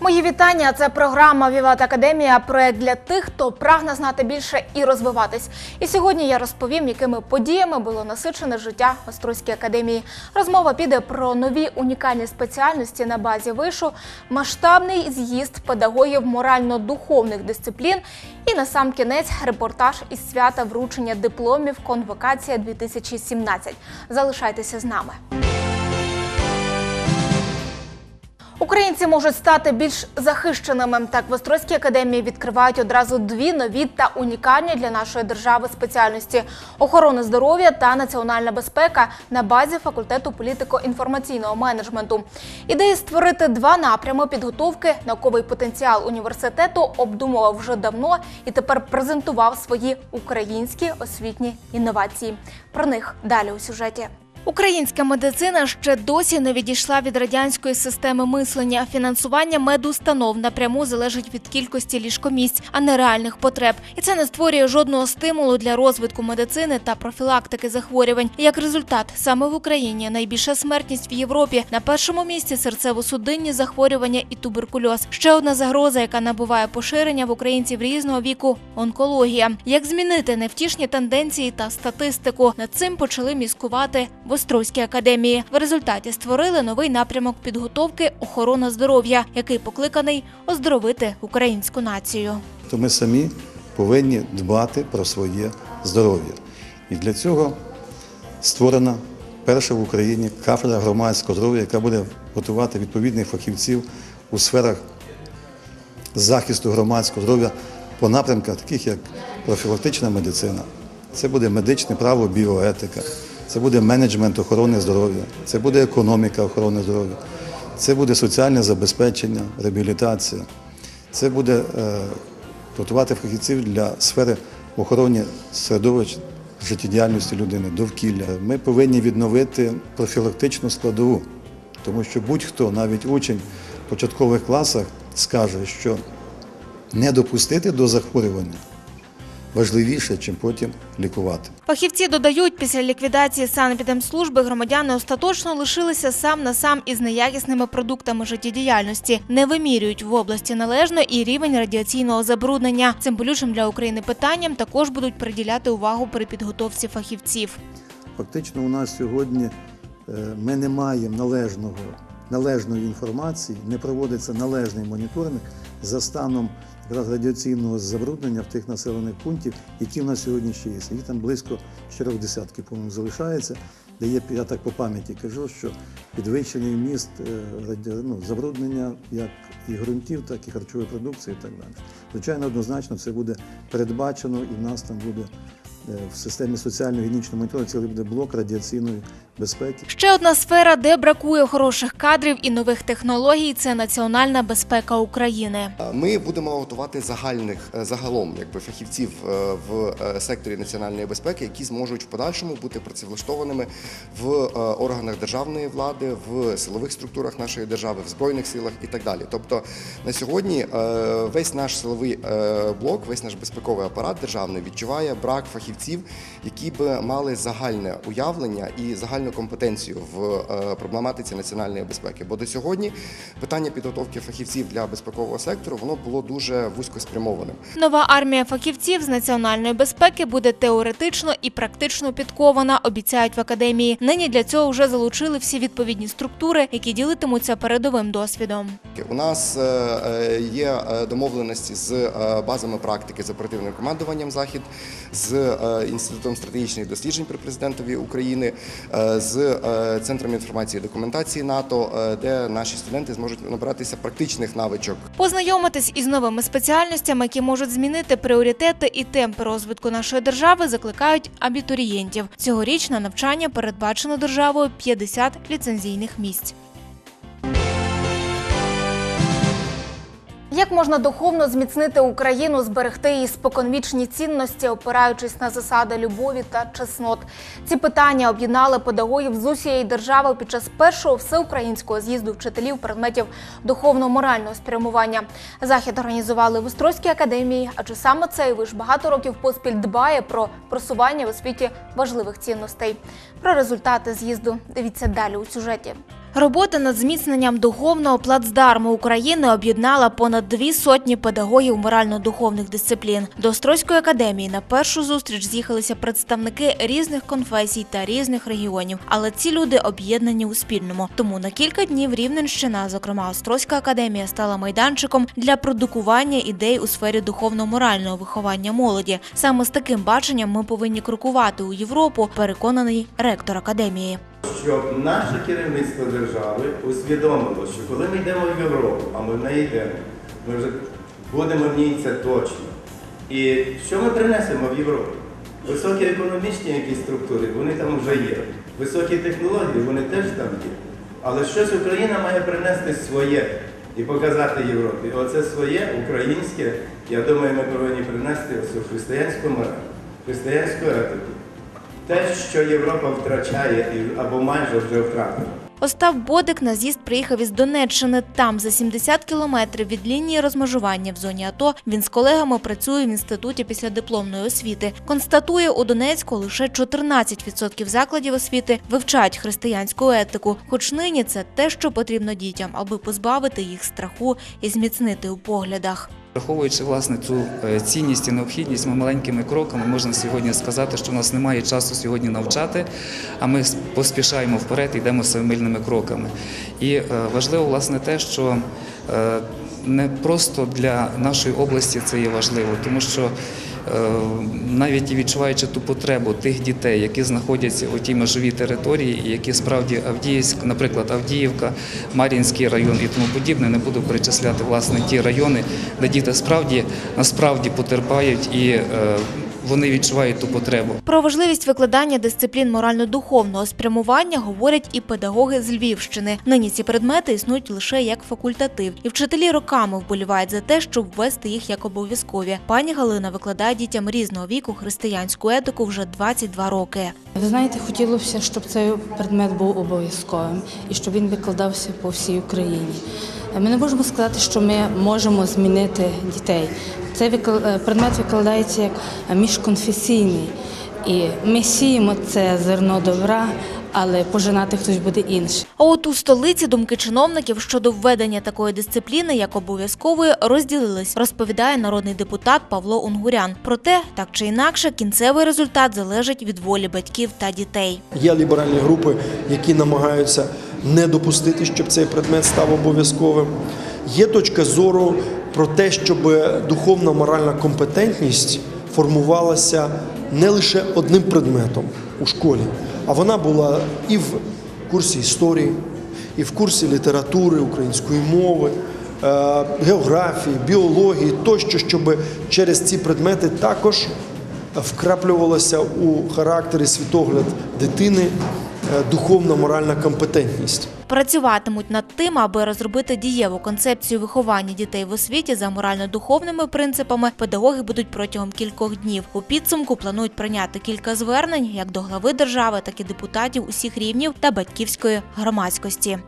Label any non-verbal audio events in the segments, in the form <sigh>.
Мої вітання. Це програма Віват Академія. Проект для тих, хто прагне знати більше і розвиватись. І сьогодні я розповім, якими подіями було насичене життя Острозькій академії. Розмова піде про нові унікальні спеціальності на базі вишу, масштабний з'їзд педагогів морально-духовних дисциплін. І на сам кінець репортаж із свята вручення дипломів Конвокація 2017. Залишайтеся з нами. Українці можуть стати більш захищеними. Так в Острозькій академії відкривають одразу дві нові та унікальні для нашої держави спеціальності: охорона здоров'я та національна безпека на базі факультету політико-інформаційного менеджменту. Ідея створити два напрями підготовки, науковий потенціал університету обдумував вже давно і тепер презентував свої українські освітні інновації. Про них далі у сюжеті. Українська медицина ще досі не відійшла від радянської системи мислення. Фінансування медустанов напряму залежить від кількості ліжкомісць, а не реальних потреб. І це не створює жодного стимулу для розвитку медицини та профілактики захворювань. Як результат, саме в Україні найбільша смертність в Європі на першому місці серцево-судинні захворювання і туберкульоз. Ще одна загроза, яка набуває поширення в українців різного віку онкологія. Як змінити невтішні тенденції та статистику? Над цим почали міскувати в Острозькій академії. В результаті створили новий напрямок підготовки охорона здоров'я, який покликаний оздоровити українську націю. то ми самі повинні дбати про своє здоров'я. І для цього створена перша в Україні кафедра громадського здоров'я, яка буде готувати відповідних фахівців у сферах захисту громадського здоров'я по напрямках, таких як профілактична медицина, це буде медичне право, біоетика, це буде менеджмент охорони здоров'я, це буде економіка охорони здоров'я, це буде соціальне забезпечення, реабілітація, це буде е, готувати фахівців для сфери охорони середовища життєдіяльності людини, довкілля. Ми повинні відновити профілактичну складову, тому що будь-хто, навіть учень в початкових класах, скаже, що не допустити до захворювання важливіше, чим потім лікувати. Фахівці додають, після ліквідації санепідемслужби громадяни остаточно лишилися сам на сам із неякісними продуктами життєдіяльності, не вимірюють в області належно і рівень радіаційного забруднення. Цим болючим для України питанням також будуть приділяти увагу при підготовці фахівців. Фактично, у нас сьогодні е, ми не маємо належного, належної інформації, не проводиться належний моніторинг за станом радіаційного забруднення в тих населених пунктів, які в нас сьогодні ще є. Їх там близько чотирьох десятків, по-моєму, залишається, де є, я так по пам'яті кажу, що підвищений вміст е, ну, забруднення як і ґрунтів, так і харчової продукції і так далі. Звичайно, однозначно це буде передбачено і в нас там буде е, в системі соціально-гігієнічного моніторингу цілий буде блок радіаційної безпеки. Ще одна сфера, де бракує хороших кадрів і нових технологій, це національна безпека України. Ми будемо готувати загальних е, загалом якби фахівців е, в е, секторі національної безпеки, які зможуть в подальшому бути працевлаштованими в органах державної влади, в силових структурах нашої держави, в збройних силах і так далі. Тобто на сьогодні весь наш силовий блок, весь наш безпековий апарат державний відчуває брак фахівців, які б мали загальне уявлення і загальну компетенцію в е, проблематиці національної безпеки. Бо до сьогодні питання підготовки фахівців для безпекового сектору воно було дуже вузько спрямованим. Нова армія фахівців з національної безпеки буде теоретично і практично підкована, обіцяють в академії. Нині для цього вже залучили всі відповідні структури, які ділитимуться передовим досвідом. У нас е, е, є домовленості з базами практики з оперативним командуванням Захід, з інститутом стратегічних досліджень при президентові України, з е, центром інформації і документації НАТО, е, де наші студенти зможуть набратися практичних навичок Познайомитись із новими спеціальностями, які можуть змінити пріоритети і темпи розвитку нашої держави, закликають абітурієнтів. Цьогоріч на навчання передбачено державою 50 ліцензійних місць. Як можна духовно зміцнити Україну, зберегти її споконвічні цінності, опираючись на засади любові та чеснот? Ці питання об'єднали педагогів з усієї держави під час першого всеукраїнського з'їзду вчителів предметів духовно-морального спрямування. Захід організували в Острозькій академії, адже саме цей виш багато років поспіль дбає про просування в освіті важливих цінностей. Про результати з'їзду дивіться далі у сюжеті. Робота над зміцненням духовного плацдарму України об'єднала понад дві сотні педагогів морально-духовних дисциплін. До Острозької академії на першу зустріч з'їхалися представники різних конфесій та різних регіонів. Але ці люди об'єднані у спільному. Тому на кілька днів Рівненщина, зокрема Острозька академія, стала майданчиком для продукування ідей у сфері духовно-морального виховання молоді. Саме з таким баченням ми повинні крокувати у Європу, переконаний ректор академії. Щоб наше керівництво держави усвідомило, що коли ми йдемо в Європу, а ми в неї йдемо, ми вже будемо в ній це точно. І що ми принесемо в Європу? Високі економічні якісь структури, вони там вже є. Високі технології, вони теж там є. Але щось Україна має принести своє і показати Європі. Оце своє українське, я думаю, ми повинні принести ось християнську мораль, християнську етику. Те, що Європа втрачає або майже вже втратила. Остап Бодик на з'їзд приїхав із Донеччини. Там, за 70 кілометрів від лінії розмежування в зоні АТО, він з колегами працює в інституті післядипломної освіти. Констатує, у Донецьку лише 14% закладів освіти вивчають християнську етику. Хоч нині це те, що потрібно дітям, аби позбавити їх страху і зміцнити у поглядах. Враховуючи власне цю е, цінність і необхідність, ми маленькими кроками можна сьогодні сказати, що у нас немає часу сьогодні навчати, а ми поспішаємо вперед і йдемо семимильними кроками. І е, важливо власне те, що е, не просто для нашої області це є важливо, тому що навіть відчуваючи ту потребу тих дітей, які знаходяться у тій межовій території, які справді Авдіївськ, наприклад, Авдіївка, Мар'їнський район і тому подібне, не буду перечисляти власне ті райони, де діти справді насправді потерпають і е, вони відчувають ту потребу. Про важливість викладання дисциплін морально-духовного спрямування говорять і педагоги з Львівщини. Нині ці предмети існують лише як факультатив, і вчителі роками вболівають за те, щоб ввести їх як обов'язкові. Пані Галина викладає дітям різного віку християнську етику вже 22 роки. Ви знаєте, хотілося б, щоб цей предмет був обов'язковим і щоб він викладався по всій Україні. Ми не можемо сказати, що ми можемо змінити дітей. Цей е, предмет викладається як міжконфесійний. І ми сіємо це зерно добра, але пожинати хтось буде інший. А от у столиці думки чиновників щодо введення такої дисципліни як обов'язкової розділились, розповідає народний депутат Павло Унгурян. Проте, так чи інакше, кінцевий результат залежить від волі батьків та дітей. Є ліберальні групи, які намагаються не допустити, щоб цей предмет став обов'язковим. Є точка зору про те, щоб духовна моральна компетентність формувалася не лише одним предметом у школі, а вона була і в курсі історії, і в курсі літератури, української мови, е, географії, біології тощо, щоб через ці предмети також вкраплювалася у характер і світогляд дитини духовна моральна компетентність. Працюватимуть над тим, аби розробити дієву концепцію виховання дітей в освіті за морально-духовними принципами. Педагоги будуть протягом кількох днів. У підсумку планують прийняти кілька звернень як до глави держави, так і депутатів усіх рівнів та батьківської громадськості.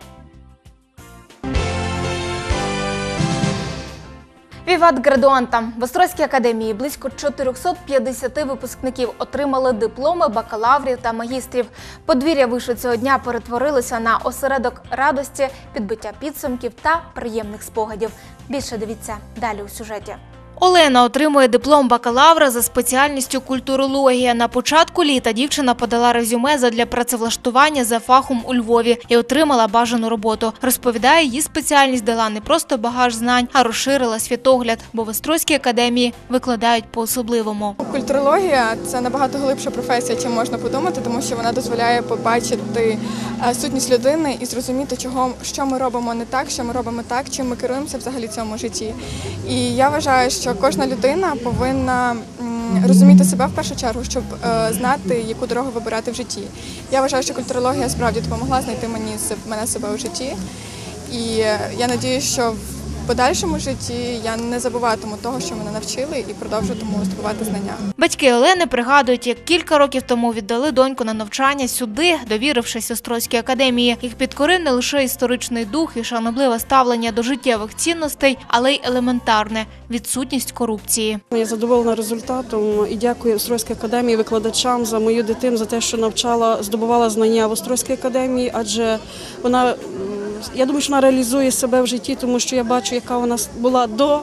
Віват градуантам в Острозькій академії близько 450 випускників отримали дипломи бакалаврів та магістрів. Подвір'я вишу цього дня перетворилося на осередок радості, підбиття підсумків та приємних спогадів. Більше дивіться далі у сюжеті. Олена отримує диплом бакалавра за спеціальністю культурологія. На початку літа дівчина подала резюме задля працевлаштування за фахом у Львові і отримала бажану роботу. Розповідає, її спеціальність дала не просто багаж знань, а розширила світогляд, бо в Острозькій академії викладають по-особливому. Культурологія це набагато глибша професія, чим можна подумати, тому що вона дозволяє побачити сутність людини і зрозуміти, чого що ми робимо не так, що ми робимо так, чим ми керуємося взагалі в цьому житті. І я вважаю, що кожна людина повинна розуміти себе в першу чергу, щоб е, знати, яку дорогу вибирати в житті. Я вважаю, що культурологія справді допомогла знайти мені мене себе у житті. І е, я надію, що в подальшому житті я не забуватиму того, що мене навчили, і продовжуватиму здобувати знання. Батьки Олени пригадують, як кілька років тому віддали доньку на навчання сюди, довірившись Острозькій академії. Їх підкорив не лише історичний дух і шанобливе ставлення до життєвих цінностей, але й елементарне відсутність корупції. Я задоволена результатом і дякую Острозькій академії викладачам за мою дитину за те, що навчала, здобувала знання в Острозькій академії, адже вона я думаю, що вона реалізує себе в житті, тому що я бачу, яка вона була до.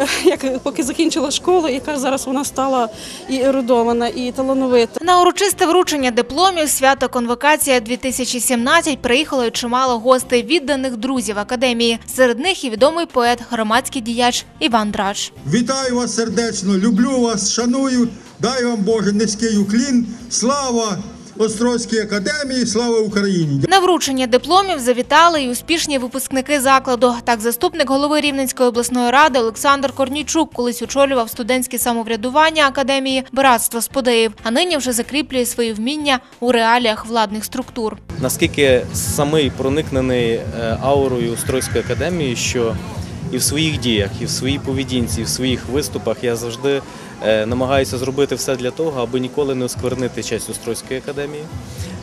<laughs> Як поки закінчила школу, яка зараз вона стала і ерудована, і талановита. На урочисте вручення дипломів свято конвокація 2017 приїхало й чимало гостей відданих друзів академії. Серед них і відомий поет, громадський діяч Іван Драч. Вітаю вас сердечно, люблю вас, шаную. Дай вам Боже низький уклін. Слава Острозькій академії, слава Україні! На вручення дипломів завітали й успішні випускники закладу. Так, заступник голови Рівненської обласної ради Олександр Корнійчук колись очолював студентське самоврядування академії Братство сподеїв, а нині вже закріплює свої вміння у реаліях владних структур. наскільки самий проникнений е, аурою Острозької академії, що і в своїх діях, і в своїй поведінці, і в своїх виступах я завжди намагаюся зробити все для того, аби ніколи не осквернити честь Острозької академії.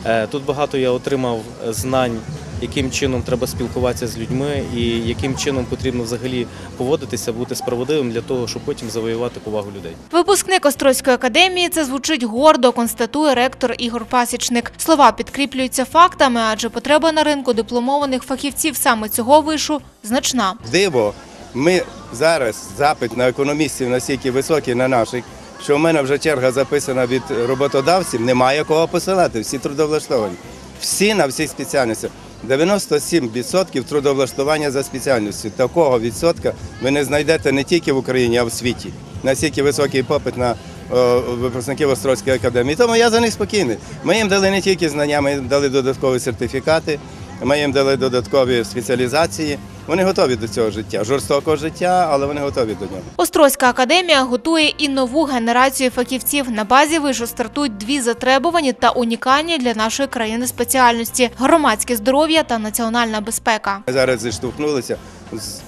Е, Тут багато я отримав е, знань, яким чином треба спілкуватися з людьми і яким чином потрібно взагалі поводитися, бути справедливим для того, щоб потім завоювати повагу людей. Випускник Острозької академії це звучить гордо, констатує ректор Ігор Пасічник. Слова підкріплюються фактами, адже потреба на ринку дипломованих фахівців саме цього вишу значна. Диво, ми зараз запит на економістів настільки високий на наших, що в мене вже черга записана від роботодавців, немає кого посилати, всі трудовлаштовані. Всі на всіх спеціальностях. 97% трудовлаштування за спеціальністю. Такого відсотка ви не знайдете не тільки в Україні, а в світі. Настільки високий попит на о, випускників Острозької академії. Тому я за них спокійний. Ми їм дали не тільки знання, ми їм дали додаткові сертифікати, ми їм дали додаткові спеціалізації. Вони готові до цього життя, жорстокого життя, але вони готові до нього. Острозька академія готує і нову генерацію фахівців. На базі вишу стартують дві затребувані та унікальні для нашої країни спеціальності: громадське здоров'я та національна безпека. Ми зараз зіштовхнулися з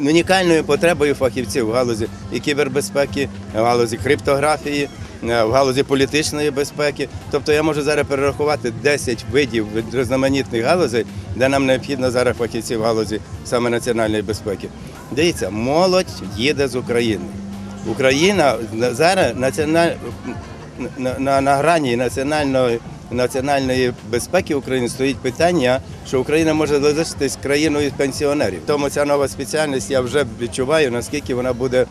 унікальною потребою фахівців в галузі і кібербезпеки, в галузі криптографії, в галузі політичної безпеки. Тобто я можу зараз перерахувати 10 видів різноманітних галузей, де нам необхідно зараз фахівців в галузі саме національної безпеки. Дивіться, молодь їде з України. Україна зараз національ... на, на, на грані національної, національної безпеки України стоїть питання, що Україна може залишитись країною пенсіонерів. Тому ця нова спеціальність я вже відчуваю, наскільки вона буде е,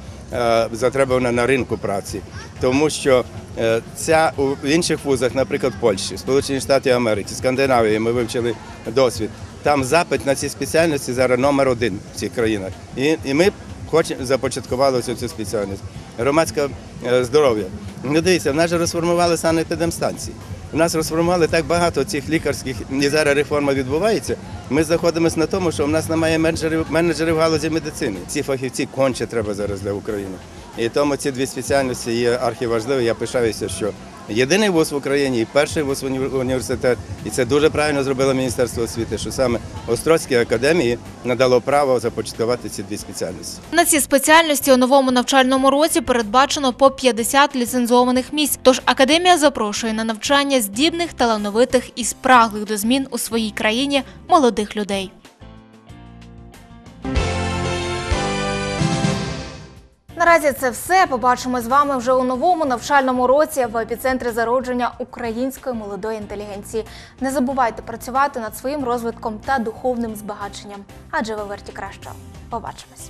затребувана на ринку праці. Тому що е, ця в інших вузах, наприклад, Польщі, Сполучені Штати Америки, Скандинавії, ми вивчили досвід. Там запит на ці спеціальності зараз номер один в цих країнах. І, і ми хочемо започаткували цю, цю спеціальність. Громадське е, здоров'я. Ну, дивіться, в нас же розформували санепідемстанції. У нас розформували так багато цих лікарських, і зараз реформа відбувається. Ми знаходимося на тому, що в нас немає менеджерів, менеджерів галузі медицини. Ці фахівці конче треба зараз для України. І тому ці дві спеціальності є архіважливі. Я пишаюся, що єдиний вуз в Україні і перший вуз уні- університет, і це дуже правильно зробило Міністерство освіти, що саме Острозькій академії надало право започаткувати ці дві спеціальності. На ці спеціальності у новому навчальному році передбачено по 50 ліцензованих місць. Тож академія запрошує на навчання здібних, талановитих і спраглих до змін у своїй країні молодих людей. Наразі це все. Побачимо з вами вже у новому навчальному році в епіцентрі зародження української молодої інтелігенції. Не забувайте працювати над своїм розвитком та духовним збагаченням, адже ви верті кращого. Побачимось.